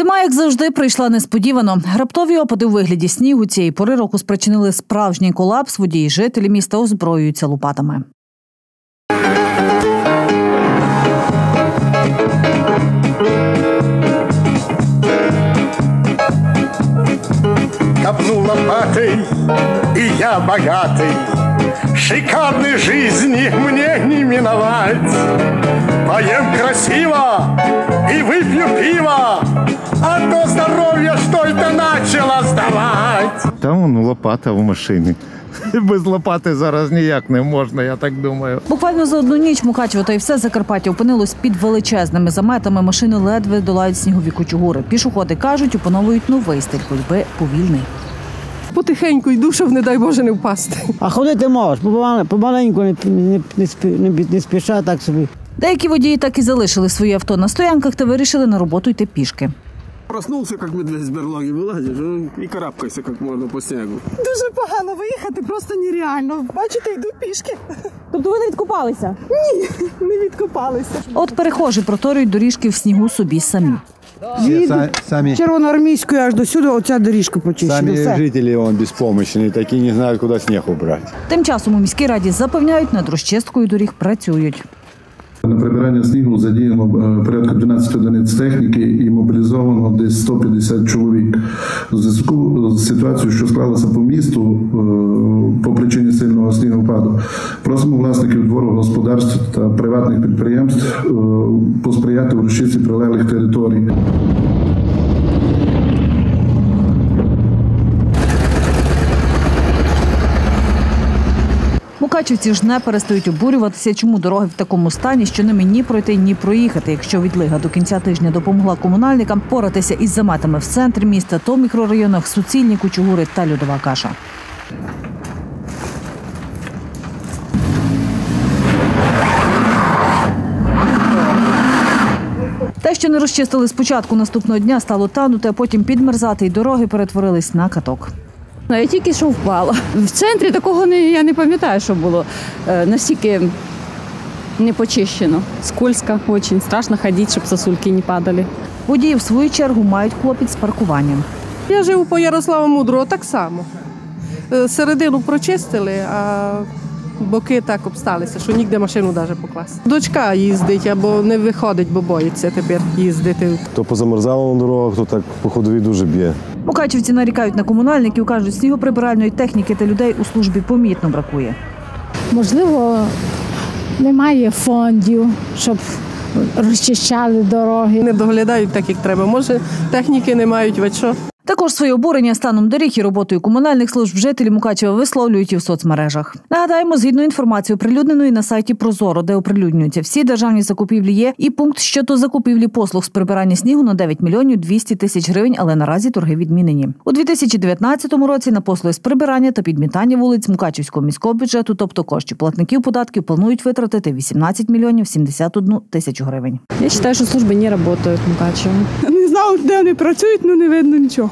Зима, як завжди, прийшла несподівано. Раптові опади у вигляді снігу цієї пори року спричинили справжній колапс. Водії жителі міста озброюються лопатами. Копнул лопатой, и я богатый. Шикарной жизни мне не миновать. Сдавать. Та вон лопата в машині. Без лопати зараз ніяк не можна, я так думаю. Буквально за одну ніч Мукачево та й все Закарпаття опинилось під величезними заметами. Машини ледве долають снігові кучугури. Пішоходи кажуть, опановують новий стиль ходьби повільний. Потихеньку йду, щоб, не дай Боже, не впасти. А ходити можеш, помаленьку, не, не, не, не, не спіша так собі. Деякі водії так і залишили свої авто на стоянках та вирішили на роботу йти пішки. Проснулся, как медведь с берлоги, вылазишь ну, и карабкайся как можно по снегу. Дуже погано виїхати, просто нереально. Бачите, йду пішки. Тобто ви не відкупалися? Не відкопалися. От перехожі проторюють доріжки в снігу собі самі. Від Сами, червоноармійської аж до сюди оця доріжка почищена. сами Все. жители он беспомощные, такие не знают, куда снег убрать. Тим часом у міській раді запевняють, над розчисткою доріг працюють. На прибирання снігу задіяно е, порядка 12 одиниць техніки і мобілізовано десь 150 чоловік. У зв'язку з ситуацією, що склалася по місту е, по причині сильного снігопаду, просимо власників двору господарств та приватних підприємств е, посприяти в розчистці прилеглих територій. Мукачівці ж не перестають обурюватися, чому дороги в такому стані, що ними ні пройти, ні проїхати. Якщо відлига до кінця тижня допомогла комунальникам поратися із заметами в центрі міста, то в мікрорайонах суцільні кучугури та льодова каша. Те, що не розчистили спочатку наступного дня, стало танути, а потім підмерзати, і дороги перетворились на каток. Ну, я тільки що впала. В центрі такого не, я не пам'ятаю, що було е, настільки не почищено. Скользко очень, страшно ходить, чтобы сосульки не падали. Водії, в свою чергу, мають клопіт з паркуванням. Я живу по Ярослава Мудрого так само. Е, Середину прочистили, а боки так обсталися, що ніде машину навіть покласти. Дочка їздить або не виходить, бо боїться тепер їздити. То позамерзало на дорогах, то так по ходові дуже б'є. Мукачівці нарікають на комунальників, кажуть, снігоприбиральної техніки та людей у службі помітно бракує. Можливо, немає фондів, щоб розчищали дороги. Не доглядають так, як треба. Може, техніки не мають, ви що? Також своє обурення станом доріг і роботою комунальних служб жителі Мукачева висловлюють і в соцмережах. Нагадаємо, згідно інформації, оприлюдненої на сайті Прозоро, де оприлюднюються всі державні закупівлі, є і пункт щодо закупівлі послуг з прибирання снігу на 9 мільйонів 200 тисяч гривень, але наразі торги відмінені. У 2019 році на послуги з прибирання та підмітання вулиць Мукачівського міського бюджету, тобто коштів платників податків, планують витратити 18 мільйонів 71 тисячу гривень. Я считаю, что службы не работают в Мукачево. Не знаю, де вони працюють, ну не видно нічого.